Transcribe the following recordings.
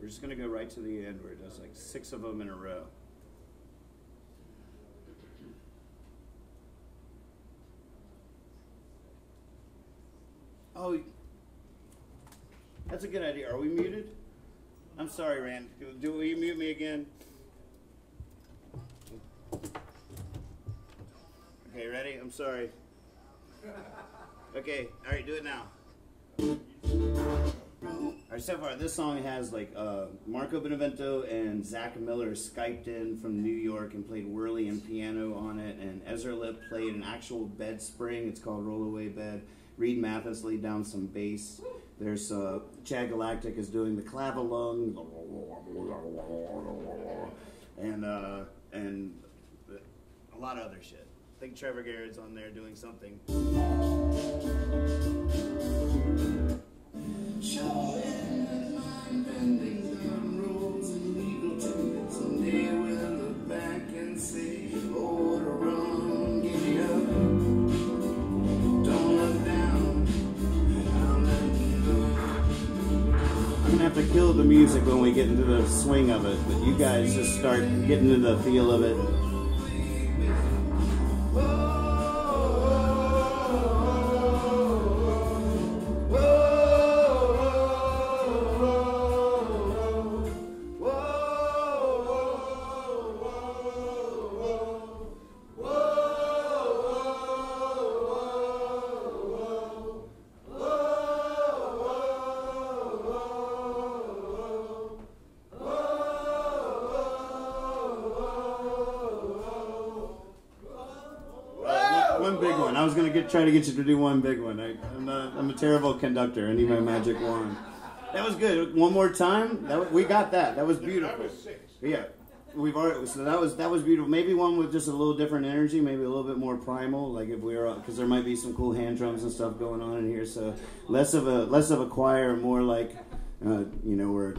We're just gonna go right to the end where it does like six of them in a row. Oh, that's a good idea. Are we muted? I'm sorry, Rand. Do, do will you mute me again? Okay, ready? I'm sorry. Okay, all right, do it now. So far this song has like uh, Marco Benevento and Zach Miller skyped in from New York and played Wurly and piano on it, and Ezra Lipp played an actual bed spring. It's called Rollaway Bed. Reed Mathis laid down some bass. There's uh, Chad Galactic is doing the clavalung, and uh, and a lot of other shit. I think Trevor Garrod's on there doing something. Have to kill the music when we get into the swing of it, but you guys just start getting into the feel of it. I was gonna get try to get you to do one big one. I, I'm, not, I'm a terrible conductor. I need my magic wand. That was good. One more time. That we got that. That was beautiful. That was six. Yeah, we've already. So that was that was beautiful. Maybe one with just a little different energy. Maybe a little bit more primal. Like if we were, because there might be some cool hand drums and stuff going on in here. So less of a less of a choir, more like, uh, you know, we're.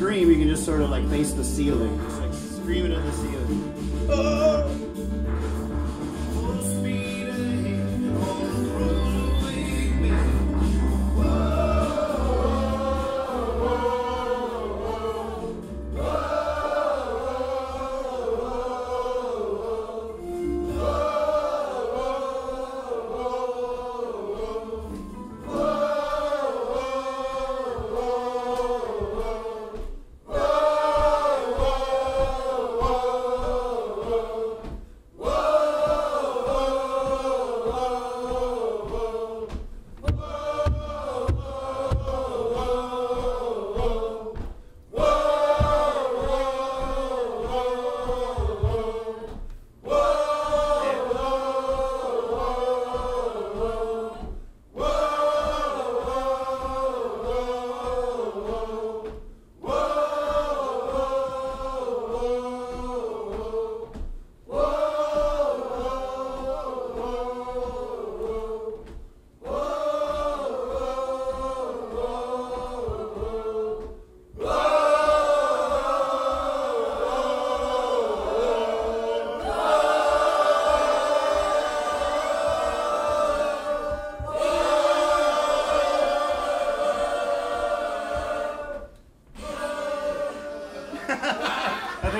Scream, you can just sort of like face the ceiling, just like screaming at the ceiling. Oh!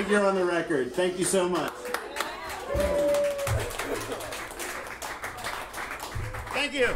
Think you're on the record. Thank you so much. Thank you.